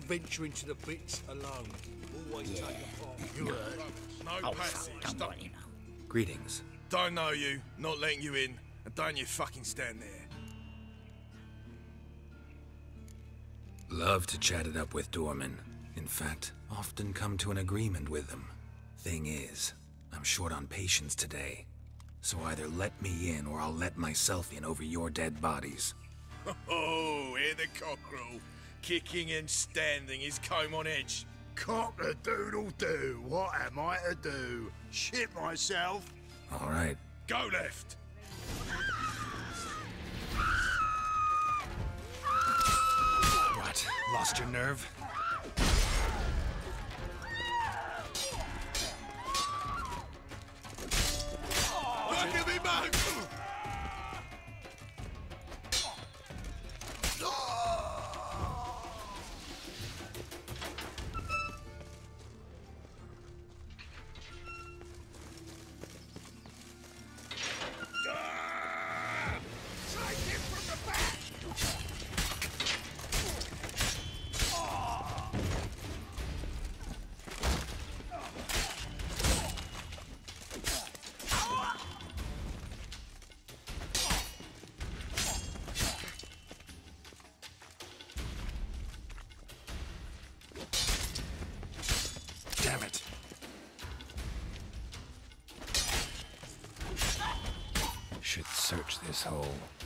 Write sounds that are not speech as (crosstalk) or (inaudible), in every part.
venture into the pits alone. Always take a part. You heard? No Oh, passage. don't Don't, worry, you know. Greetings. don't know you. Not letting you in. And don't you fucking stand there. Love to chat it up with Dorman. In fact, often come to an agreement with him. Thing is, I'm short on patience today. So either let me in or I'll let myself in over your dead bodies. (laughs) Oh, hear the cockerel. Kicking and standing, his comb on edge. Cock a doodle doo. What am I to do? Shit myself? Alright, Go left. what? Lost your nerve? Look at me back! Search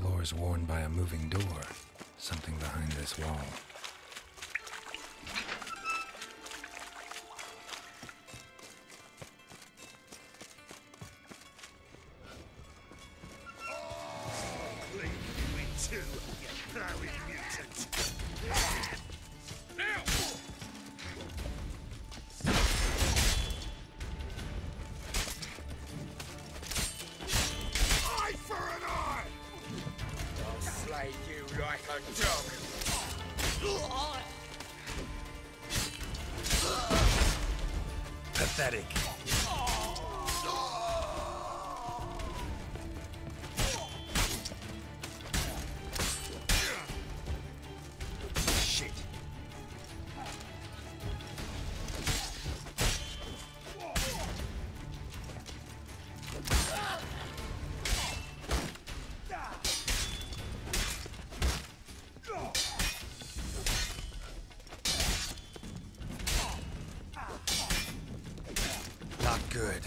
Floor's worn by a moving door. Something behind this wall. Good.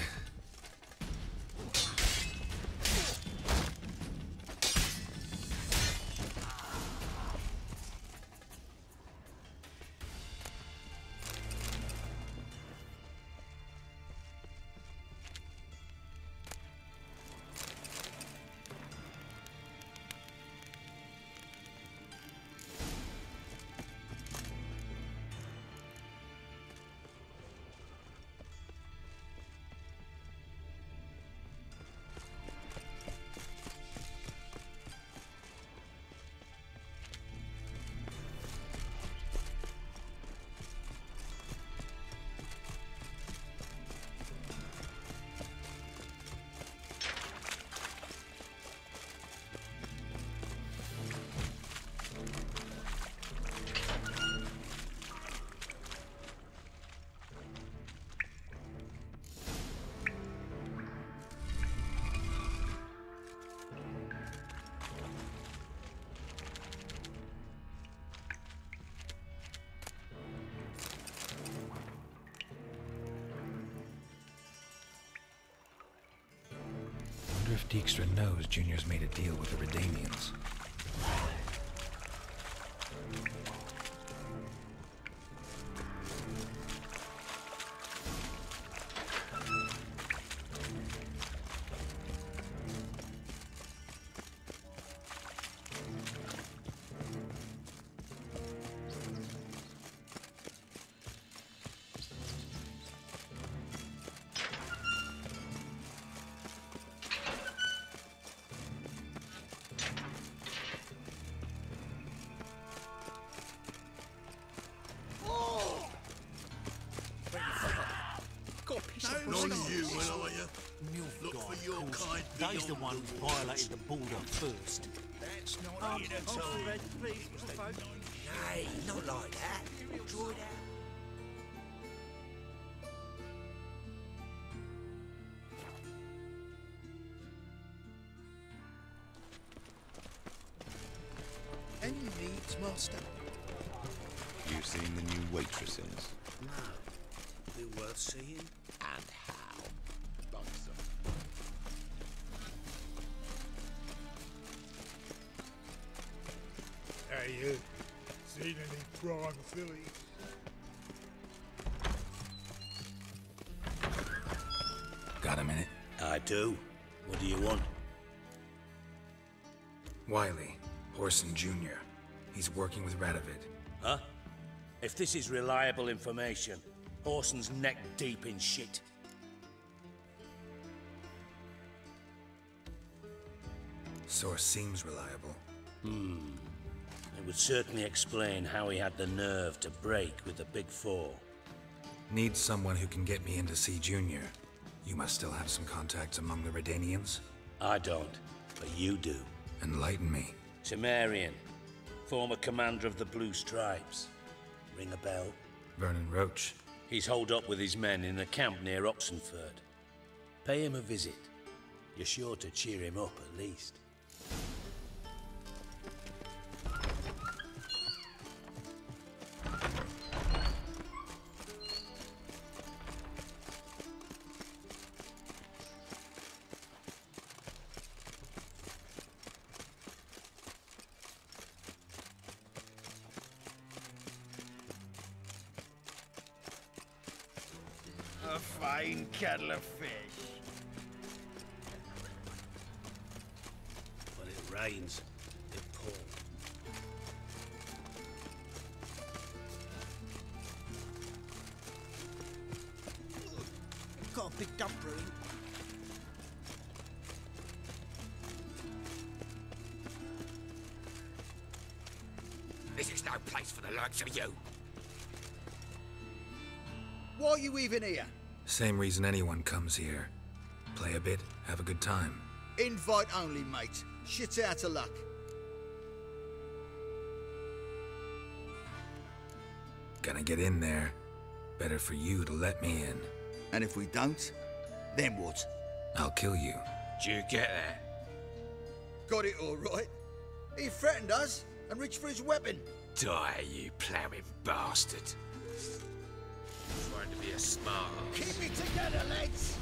Dijkstra knows Junior's made a deal with the Redanians. One who violated the border first. That's not it at all. Hey, not like that. Draw it out. Any needs, master? You seen the new waitresses? No. Be worth seeing? Seen any prime Philly? Got a minute? I do. What do you want? Wiley, Whoreson Jr. He's working with Radovid. Huh? If this is reliable information, Whoreson's neck deep in shit. Source seems reliable. Hmm. It would certainly explain how he had the nerve to break with the Big Four. Need someone who can get me in to see Junior. You must still have some contacts among the Redanians. I don't, but you do. Enlighten me. Temerian, former commander of the Blue Stripes. Ring a bell? Vernon Roach. He's holed up with his men in a camp near Oxenfurt. Pay him a visit. You're sure to cheer him up at least. Fine kettle of fish. When it rains, it pours. Got a big dump brewing. This is no place for the likes of you. Why are you even here? Same reason anyone comes here. Play a bit, have a good time. Invite only, mate. Shit's out of luck. Gonna get in there. Better for you to let me in. And if we don't, then what? I'll kill you. Do you get that? Got it all right. He threatened us and reached for his weapon. Die, you ploughing bastard. Trying to be a smart. Keep it together, lads.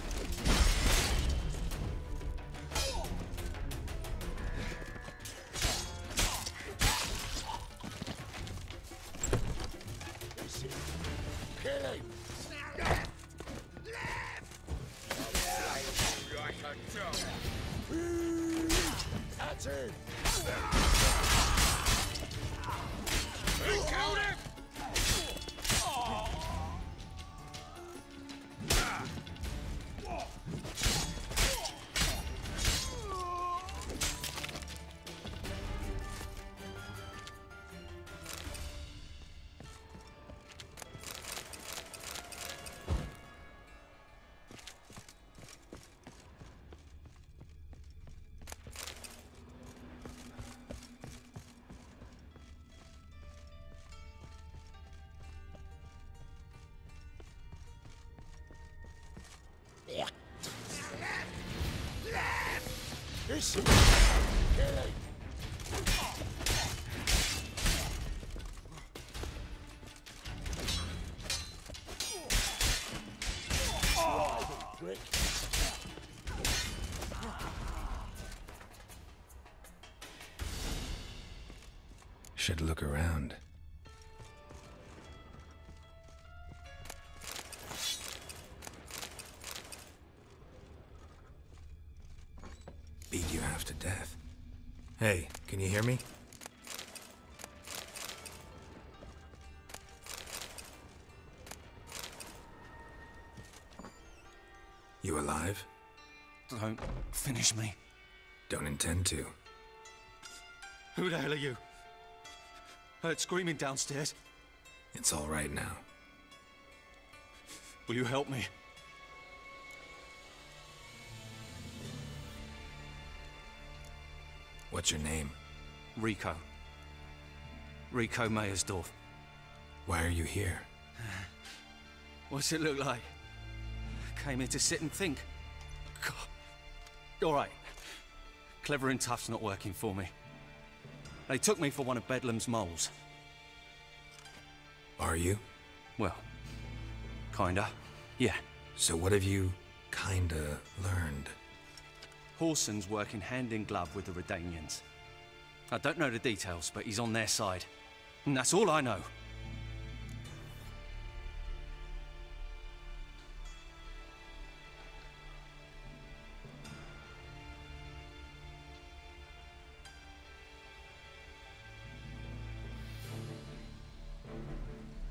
Should look around. Hey, can you hear me? You alive? Don't finish me. Don't intend to. Who the hell are you? Heard screaming downstairs. It's all right now. Will you help me? What's your name? Rico. Rico Mayersdorf. Why are you here? What's it look like? Came here to sit and think. God. All right. Clever and tough's not working for me. They took me for one of Bedlam's moles. Are you? Well, kinda. Yeah. So what have you kinda learned? Whoreson's working hand in glove with the Redanians. I don't know the details, but he's on their side. And that's all I know.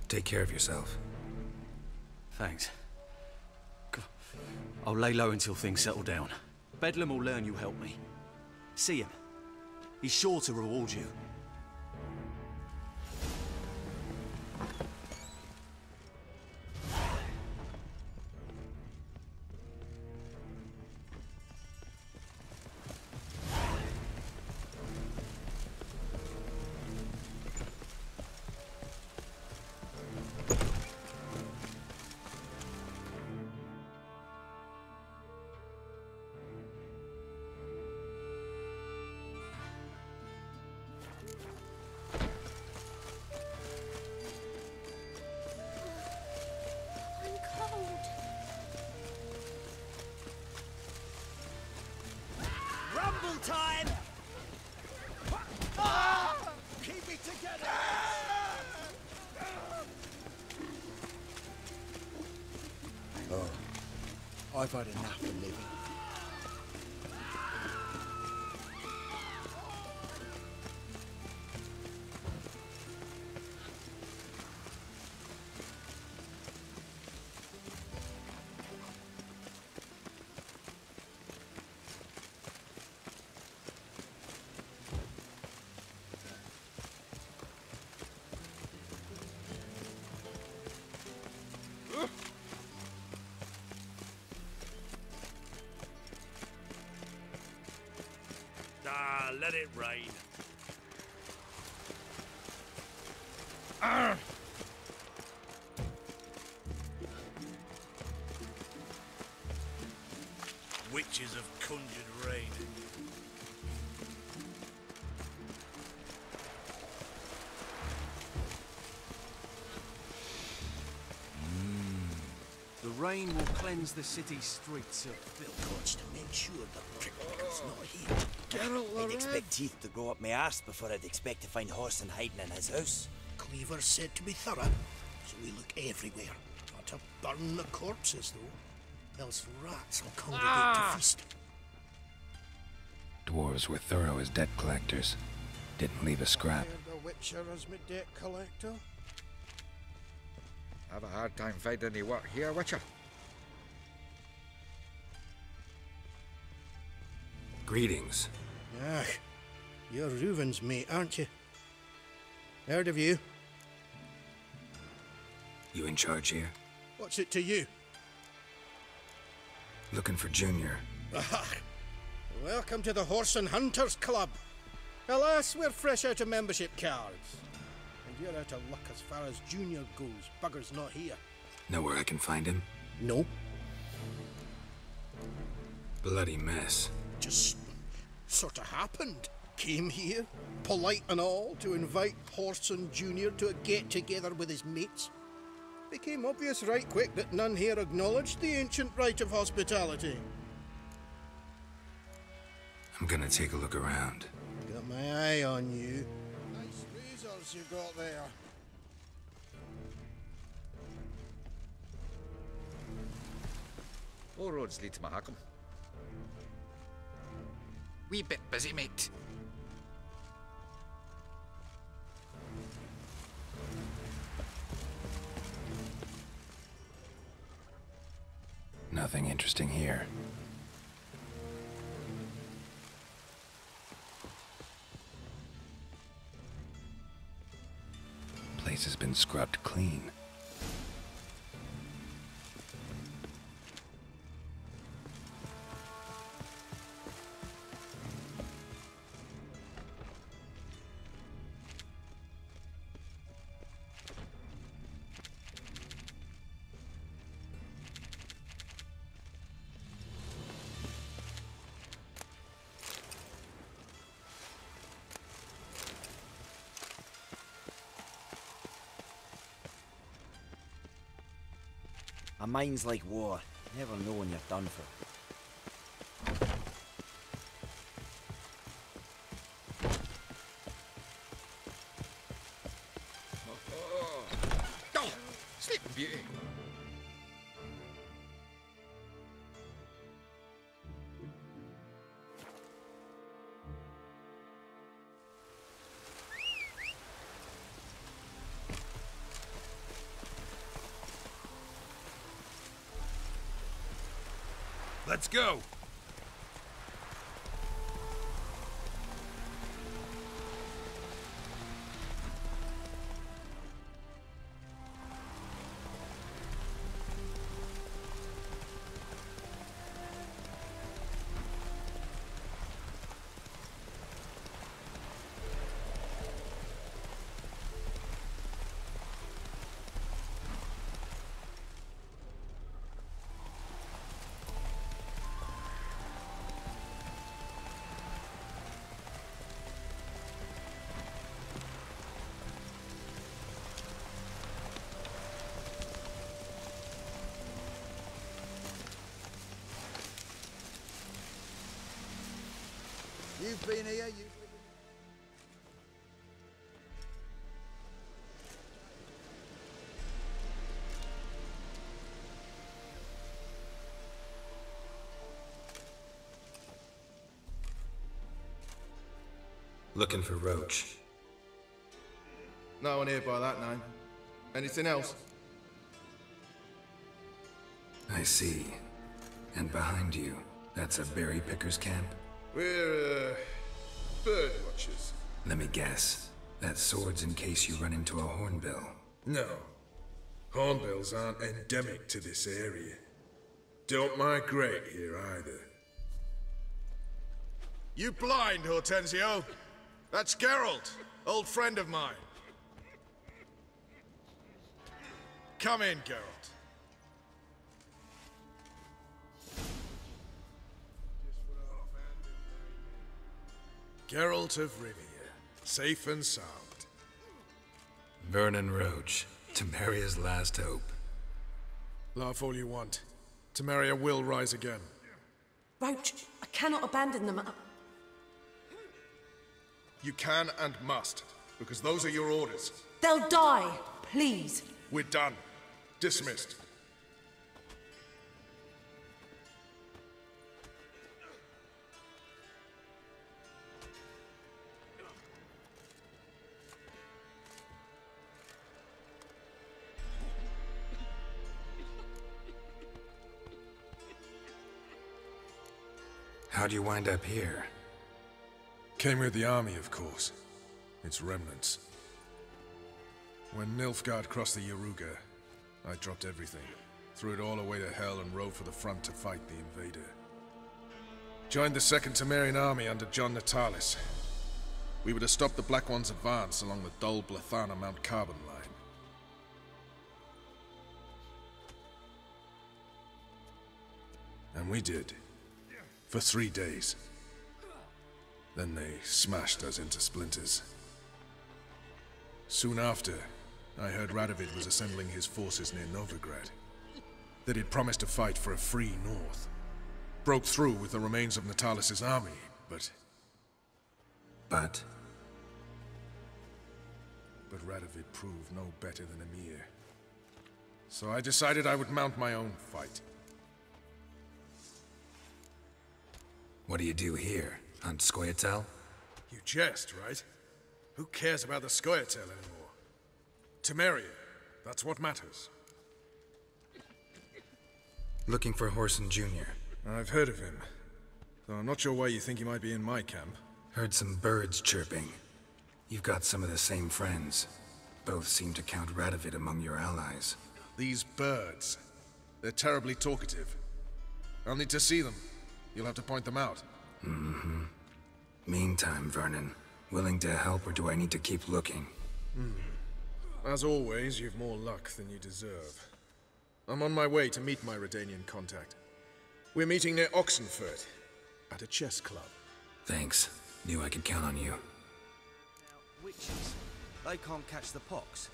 Take care of yourself. Thanks. I'll lay low until things settle down. Bedlam will learn you helped me. See him. He's sure to reward you. Time! Keep it together! Oh, I've had enough of living. Ah, let it rain. Witches have conjured rain. The rain will cleanse the city's streets of filth. Wants to make sure the prick's not here. I'd expect teeth to grow up my arse before I'd expect to find Whoreson hiding in his house. Cleaver said to be thorough, so we look everywhere. Not to burn the corpses, though. Else rats will congregate to ah! feast. Dwarves were thorough as debt collectors. Didn't leave a scrap. the Witcher as my debt collector. Have a hard time finding any work here, Witcher. Greetings. Ah, you're Reuven's mate, aren't you? Heard of you. You in charge here? What's it to you? Looking for Junior. Ah, welcome to the Horse and Hunters Club. Alas, we're fresh out of membership cards. And you're out of luck as far as Junior goes. Bugger's not here. Know where I can find him? No. Bloody mess. Just sort of happened. Came here, polite and all, to invite Whoreson Jr. to a get together with his mates. Became obvious right quick that none here acknowledged the ancient right of hospitality. I'm gonna take a look around. Got my eye on you. Nice razor else you got there? All roads lead to Mahakam. Wee bit busy, mate. Nothing interesting here. Place has been scrubbed clean. A mind's like war. Never know when you're done for. Let's go. You've been here, you. Looking for Roach. No one here by that name. Anything else? I see. And behind you, that's a berry picker's camp? We're, uh, bird watchers. Let me guess. That sword's in case you run into a hornbill. No. Hornbills aren't endemic to this area. Don't migrate here either. You blind, Hortensio? That's Geralt, old friend of mine. Come in, Geralt. Geralt of Rivia, safe and sound. Vernon Roach, Temeria's last hope. Laugh all you want. Temeria will rise again. Roach, I cannot abandon them. I- You can and must, because those are your orders. They'll die, please. We're done. Dismissed. How'd you wind up here? Came with the army, of course. Its remnants. When Nilfgaard crossed the Yaruga, I dropped everything, threw it all away to hell and rode for the front to fight the invader. Joined the Second Temerian army under Jan Natalis. We were to stop the Black One's advance along the Dol Blathanna Mount Carbon line. And we did. For three days. Then they smashed us into splinters. Soon after, I heard Radovid was assembling his forces near Novigrad. That he'd promised to fight for a free North. Broke through with the remains of Natalis' army, but But but Radovid proved no better than Emhyr. So I decided I would mount my own fight. What do you do here? Hunt Scoia'tael? You jest, right? Who cares about the Scoia'tael anymore? Temeria, that's what matters. Looking for Whoreson Jr. I've heard of him. Though I'm not sure why you think he might be in my camp. Heard some birds chirping. You've got some of the same friends. Both seem to count Radovid among your allies. These birds. They're terribly talkative. I'll need to see them. You'll have to point them out. Mm-hmm. Meantime, Vernon, willing to help or do I need to keep looking? Hmm. As always, you've more luck than you deserve. I'm on my way to meet my Redanian contact. We're meeting near Oxenfurt, at a chess club. Thanks. Knew I could count on you. Witches, they can't catch the pox.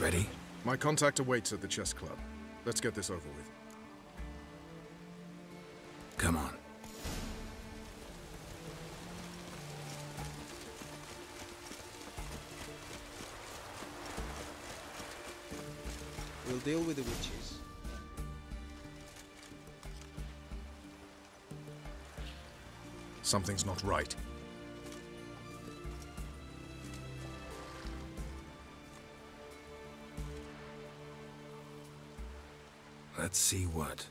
Ready? My contact awaits at the chess club. Let's get this over with. Come on. We'll deal with the witches. Something's not right. Let's see what.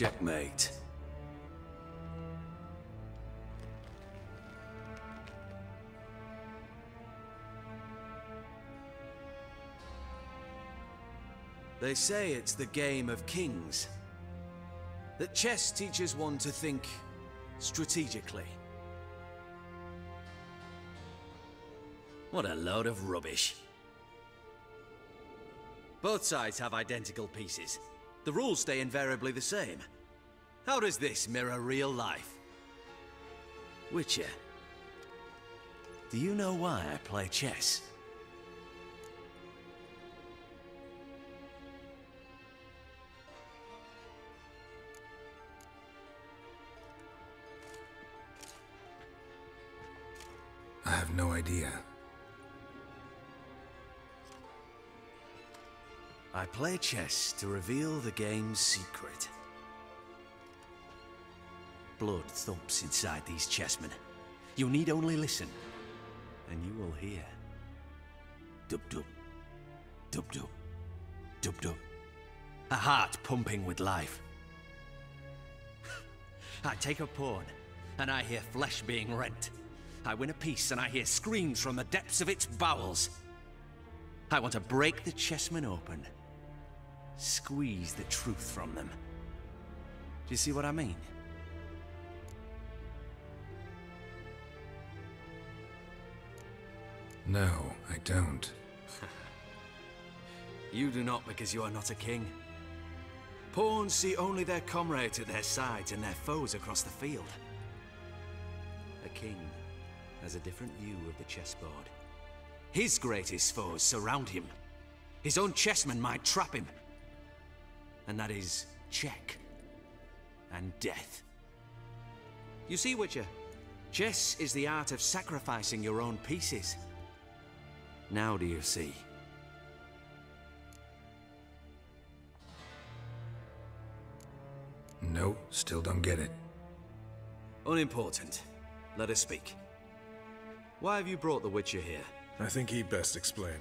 Checkmate. They say it's the game of kings. That chess teaches one to think strategically. What a load of rubbish. Both sides have identical pieces. The rules stay invariably the same. How does this mirror real life? Witcher, do you know why I play chess? I have no idea. I play chess to reveal the game's secret. Blood thumps inside these chessmen. You need only listen, and you will hear. Dub dub. Dub dub. Dub dub. A heart pumping with life. (laughs) I take a pawn, and I hear flesh being rent. I win a piece, and I hear screams from the depths of its bowels. I want to break the chessmen open. Squeeze the truth from them. Do you see what I mean? No, I don't. (laughs) You do not because you are not a king. Pawns see only their comrades at their sides and their foes across the field. A king has a different view of the chessboard. His greatest foes surround him. His own chessmen might trap him. And that is check. And death. You see, Witcher, chess is the art of sacrificing your own pieces. Now do you see? No, still don't get it. Unimportant. Let us speak. Why have you brought the Witcher here? I think he'd best explain.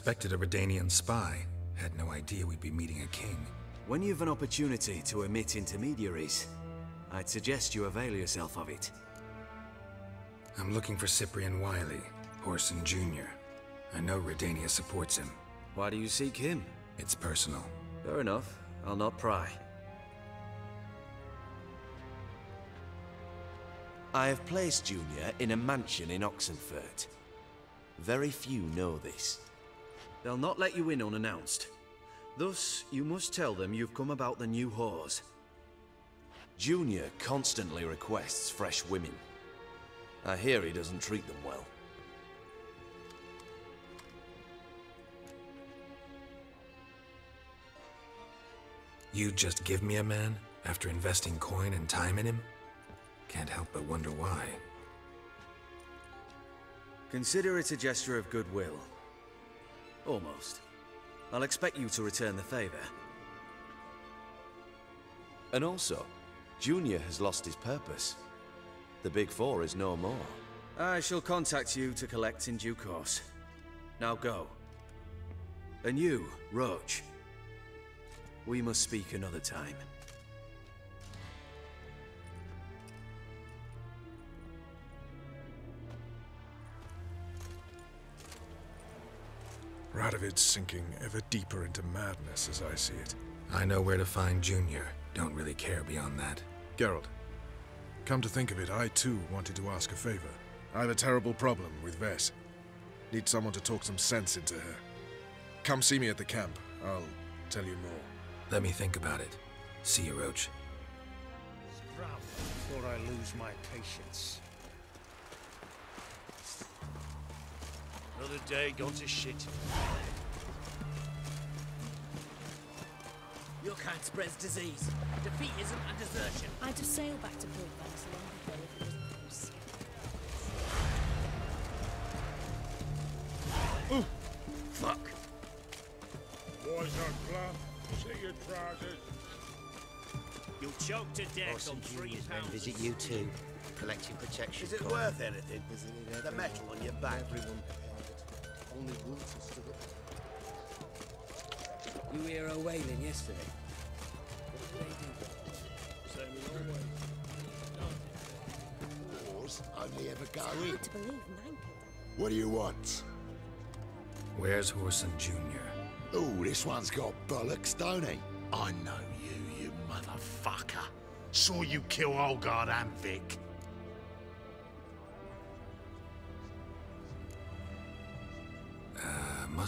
Expected a Redanian spy. Had no idea we'd be meeting a king. When you've an opportunity to omit intermediaries, I'd suggest you avail yourself of it. I'm looking for Cyprian Wiley, Whoreson Jr. I know Redania supports him. Why do you seek him? It's personal. Fair enough. I'll not pry. I have placed Junior in a mansion in Oxenfurt. Very few know this. They'll not let you in unannounced. Thus, you must tell them you've come about the new whores. Junior constantly requests fresh women. I hear he doesn't treat them well. You just give me a man after investing coin and time in him? Can't help but wonder why. Consider it a gesture of goodwill. Almost. I'll expect you to return the favor. And also, Junior has lost his purpose. The Big Four is no more. I shall contact you to collect in due course. Now go. And you, Roach. We must speak another time. Radovid's sinking ever deeper into madness as I see it. I know where to find Junior. Don't really care beyond that. Geralt, come to think of it, I too wanted to ask a favor. I have a terrible problem with Ves. Need someone to talk some sense into her. Come see me at the camp. I'll tell you more. Let me think about it. See you, Roach. Before I lose my patience. Another day gone to shit. Your kind spreads disease, defeatism and desertion. I'd have sailed back to Port Vance long ago if it wasn't for Ooh, fuck. Boys on club, see your trousers. You'll choke to death on three pounds. visit you too, collecting protection. Is it coin. worth anything? The metal on your back? Everyone prepared it. Only once has stood up. You hear her wailing yesterday? What did they do? Same as always. Wars only ever go It's in. to believe Nankin. What do you want? Where's Whoreson Jr.? Oh, this one's got bollocks, don't he? I know you, you motherfucker. Saw you kill Olgard and Vic.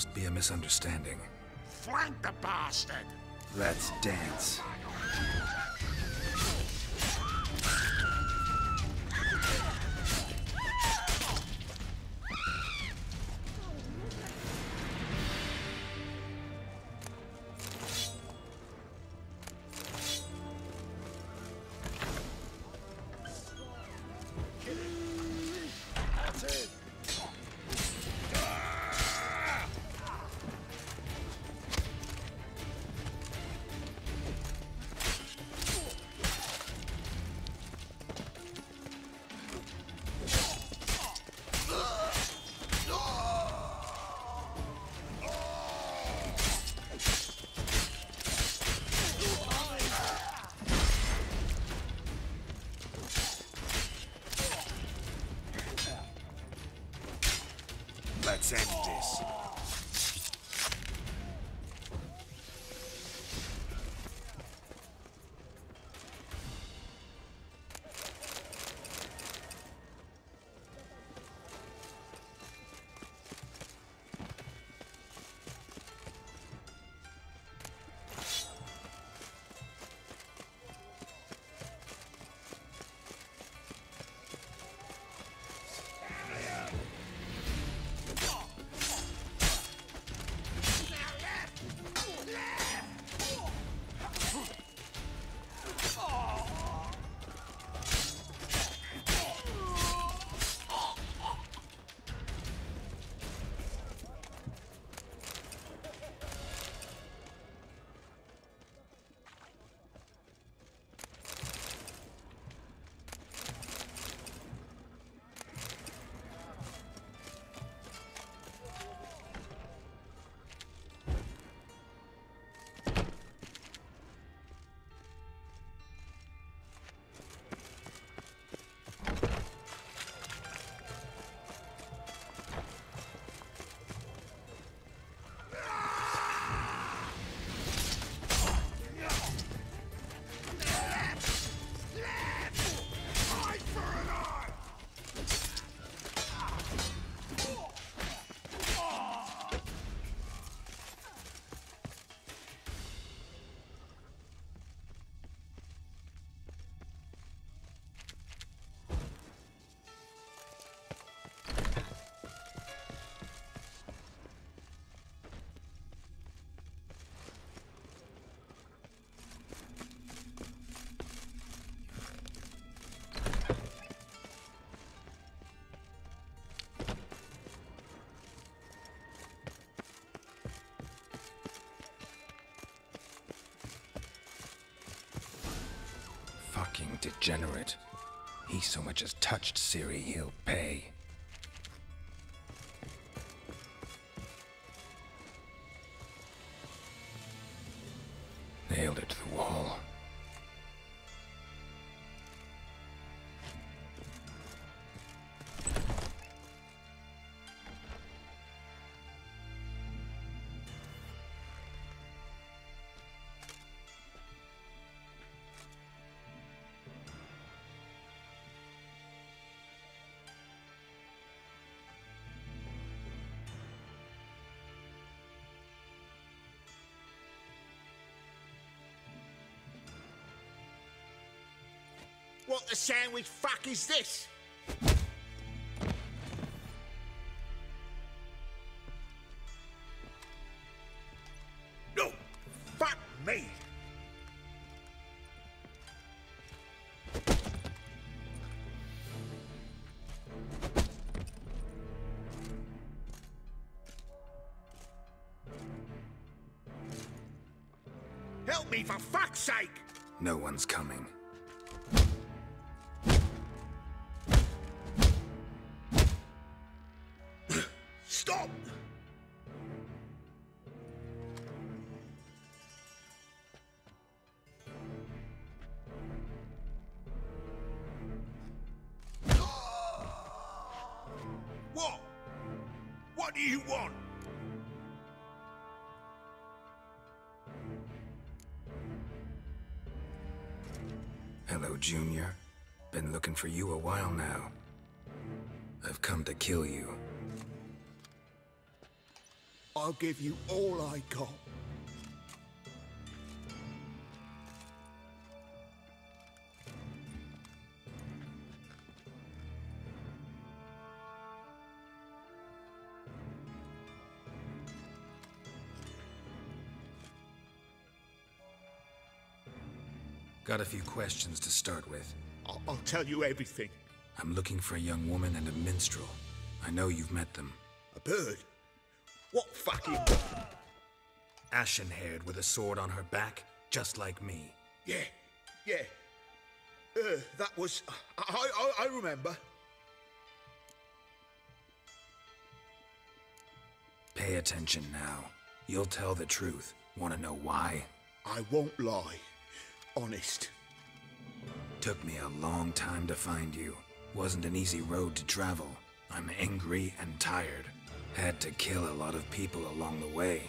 Must be a misunderstanding. Flank the bastard! Let's dance. Let's end this. Degenerate. He so much as touched Ciri, he'll pay. What the sandwich fuck is this? No! Fuck me! Help me for fuck's sake! No one's coming. For you a while now. I've come to kill you. I'll give you all I got. Got a few questions to start with. I'll, I'll tell you everything. I'm looking for a young woman and a minstrel. I know you've met them. A bird? What fucking... Ashen haired with a sword on her back, just like me. Yeah, yeah. Uh, that was... I, I, I remember. Pay attention now. You'll tell the truth. Want to know why? I won't lie. Honest. Took me a long time to find you. Wasn't an easy road to travel. I'm angry and tired. Had to kill a lot of people along the way.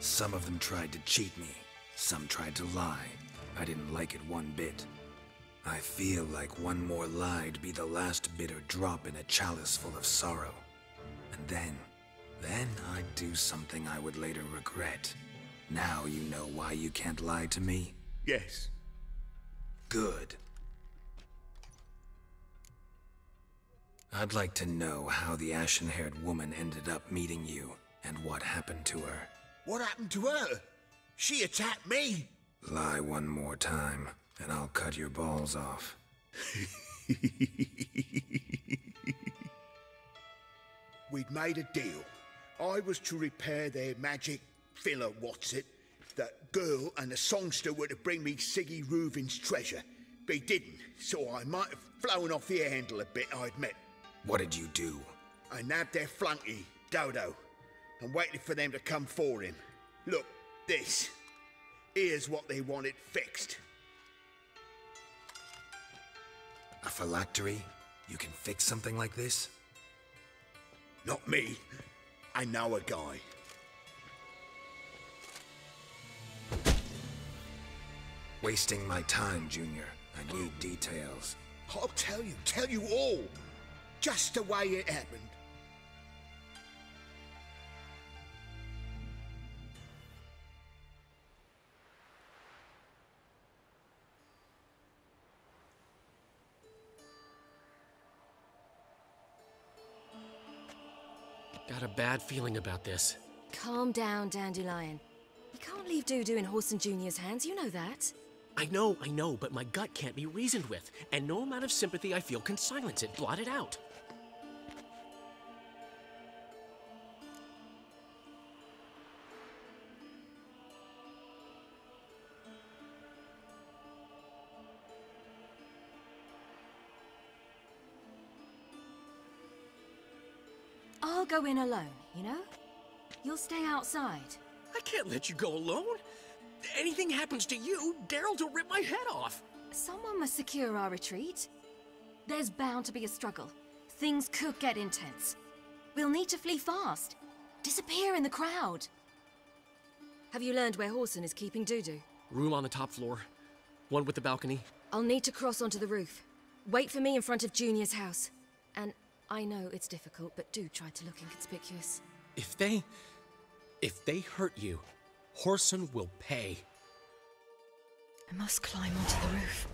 Some of them tried to cheat me. Some tried to lie. I didn't like it one bit. I feel like one more lie'd be the last bitter drop in a chalice full of sorrow. And then, then I'd do something I would later regret. Now you know why you can't lie to me? Yes. Good. I'd like to know how the ashen-haired woman ended up meeting you, and what happened to her. What happened to her? She attacked me. Lie one more time, and I'll cut your balls off. (laughs) We'd made a deal. I was to repair their magic filler, what's it? That girl and the songster were to bring me Sigi Reuven's treasure. They didn't, so I might have flown off the handle a bit, I admit. What did you do? I nabbed their flunky, Dodo, and waited for them to come for him. Look, this. Here's what they wanted fixed. A phylactery? You can fix something like this? Not me. I know a guy. Wasting my time, Junior. I need details. I'll tell you, tell you all. Just the way it happened. Got a bad feeling about this. Calm down, Dandelion. You can't leave Dudu in Whoreson Jr.'s hands, you know that. I know, I know, but my gut can't be reasoned with, and no amount of sympathy I feel can silence it, blot it out. Go in alone, you know? You'll stay outside. I can't let you go alone. Anything happens to you, Geralt will rip my head off. Someone must secure our retreat. There's bound to be a struggle. Things could get intense. We'll need to flee fast. Disappear in the crowd. Have you learned where Whoreson is keeping Dudu? Room on the top floor. One with the balcony. I'll need to cross onto the roof. Wait for me in front of Junior's house. And I know it's difficult, but do try to look inconspicuous. If they... If they hurt you, Whoreson will pay. I must climb onto the roof.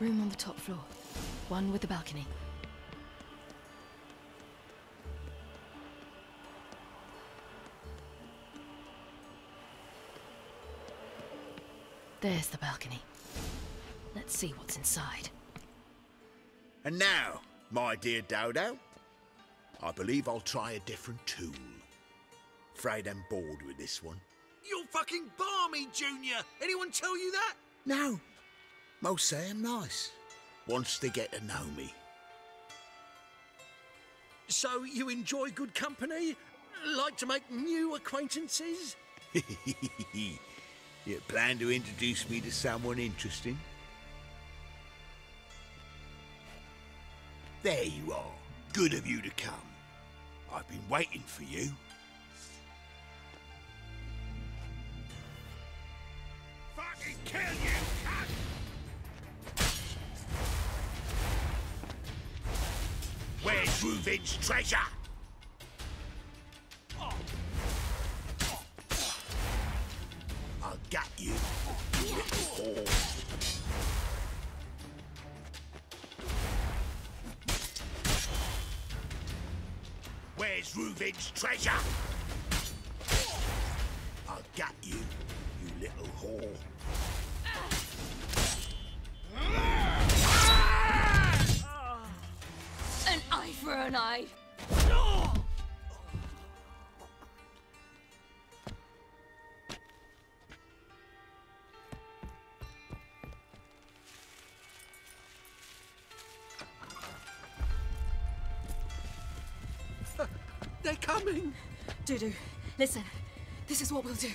Room on the top floor. One with the balcony. There's the balcony. Let's see what's inside. And now, my dear Dodo, I believe I'll try a different tool. Afraid I'm bored with this one. You're fucking balmy, Junior. Anyone tell you that? No. Most say I'm nice. Wants to get to know me. So you enjoy good company? Like to make new acquaintances? (laughs) you plan to introduce me to someone interesting? There you are. Good of you to come. I've been waiting for you. Fucking kill you, Reuven's treasure? I'll get you. Where's Reuven's treasure? I'll get you, you little whore. For. They're coming! Dudu, listen. This is what we'll do.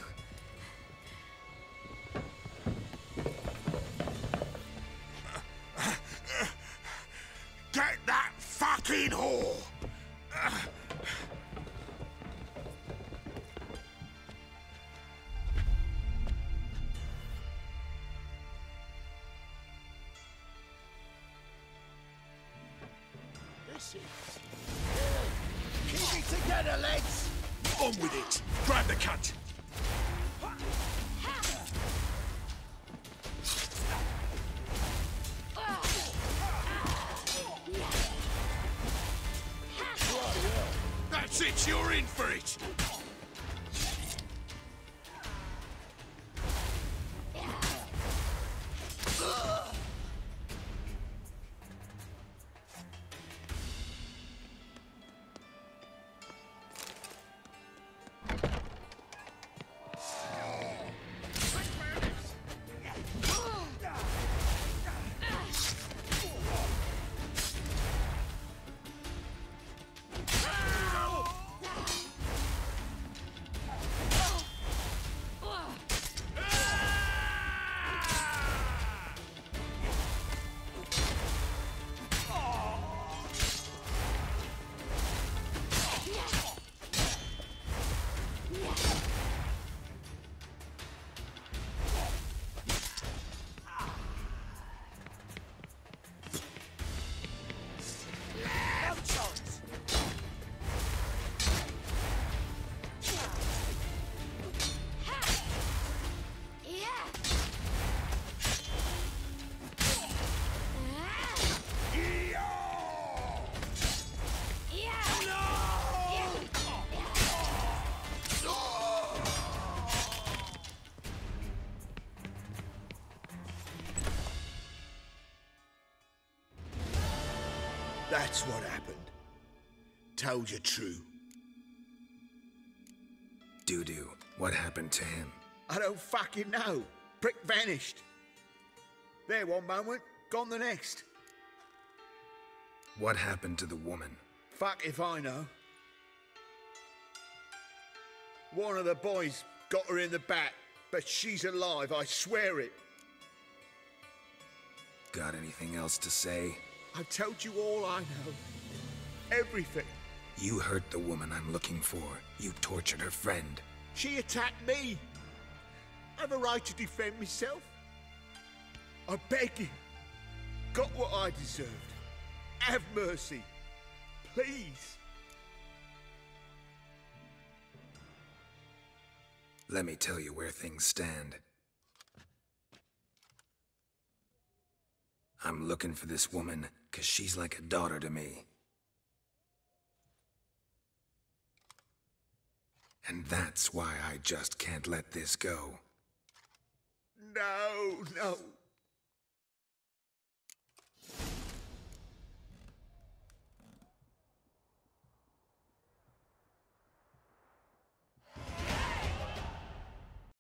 That's what happened. told you true. Dudu, what happened to him? I don't fucking know. Prick vanished. There one moment, gone the next. What happened to the woman? Fuck if I know. One of the boys got her in the back, but she's alive, I swear it. Got anything else to say? I've told you all I know. Everything. You hurt the woman I'm looking for. You tortured her friend. She attacked me. I have a right to defend myself. I beg you. Got what I deserved. Have mercy. Please. Let me tell you where things stand. I'm looking for this woman, cause she's like a daughter to me. And that's why I just can't let this go. No, no.